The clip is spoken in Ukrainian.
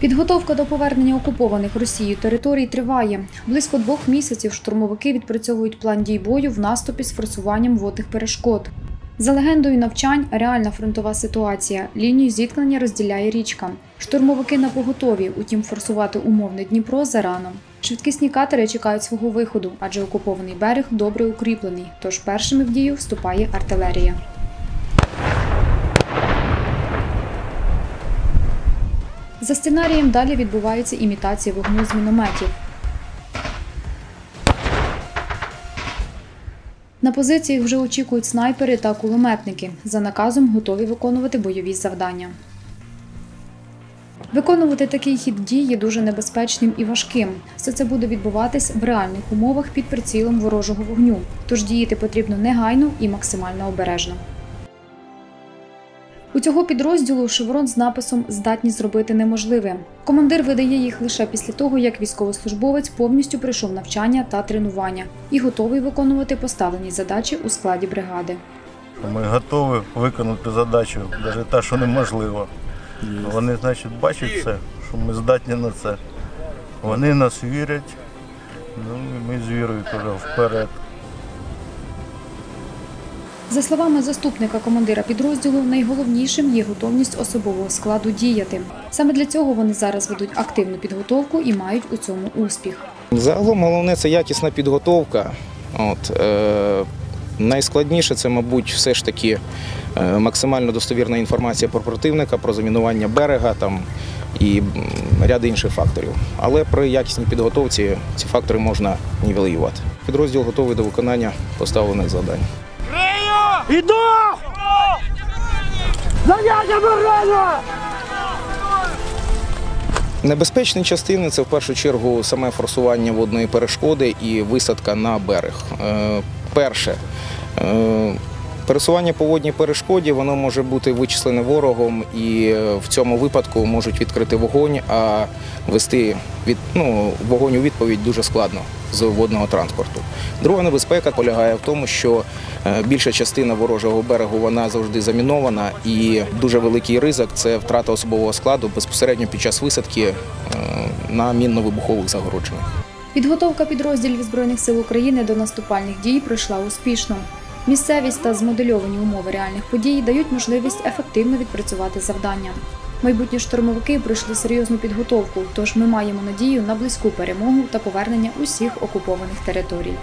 Підготовка до повернення окупованих Росією територій триває. Близько двох місяців штурмовики відпрацьовують план дій бою в наступі з форсуванням водних перешкод. За легендою навчань, реальна фронтова ситуація. Лінію зіткнення розділяє річка. Штурмовики на поготові, утім, форсувати умовне Дніпро зарано. Швидкісні катери чекають свого виходу, адже окупований берег добре укріплений. Тож першими в дію вступає артилерія. За сценарієм далі відбувається імітація вогню з мінометів. На позиціях вже очікують снайпери та кулеметники. За наказом готові виконувати бойові завдання. Виконувати такий хід дій є дуже небезпечним і важким. Все це буде відбуватись в реальних умовах під прицілом ворожого вогню. Тож діяти потрібно негайно і максимально обережно. У цього підрозділу шеврон з написом здатні зробити неможливе. Командир видає їх лише після того, як військовослужбовець повністю пройшов навчання та тренування і готовий виконувати поставлені задачі у складі бригади. Ми готові виконати задачу, навіть те, що неможливо. Вони, значить, бачать це, що ми здатні на це. Вони нас вірять, ну і ми з вірою теж вперед. За словами заступника командира підрозділу, найголовнішим є готовність особового складу діяти. Саме для цього вони зараз ведуть активну підготовку і мають у цьому успіх. Загалом головне це якісна підготовка. От, е, найскладніше це, мабуть, все ж таки е, максимально достовірна інформація про противника, про замінування берега там, і ряд інших факторів. Але при якісній підготовці ці фактори можна нівелювати. Підрозділ готовий до виконання поставлених завдань. Іду! Заняття оборону! Небезпечні частини це в першу чергу саме форсування водної перешкоди і висадка на берег. Е, Перше. Пересування по водній перешкоді воно може бути вичислене ворогом, і е, в цьому випадку можуть відкрити вогонь, а вести від ну, вогонь у відповідь дуже складно з водного транспорту. Друга небезпека полягає в тому, що е, більша частина ворожого берегу вона завжди замінована, і дуже великий ризик це втрата особового складу безпосередньо під час висадки е, на мінно-вибухових загородженнях. Підготовка підрозділів Збройних сил України до наступальних дій пройшла успішно. Місцевість та змодельовані умови реальних подій дають можливість ефективно відпрацювати завдання. Майбутні штурмовики пройшли серйозну підготовку, тож ми маємо надію на близьку перемогу та повернення усіх окупованих територій.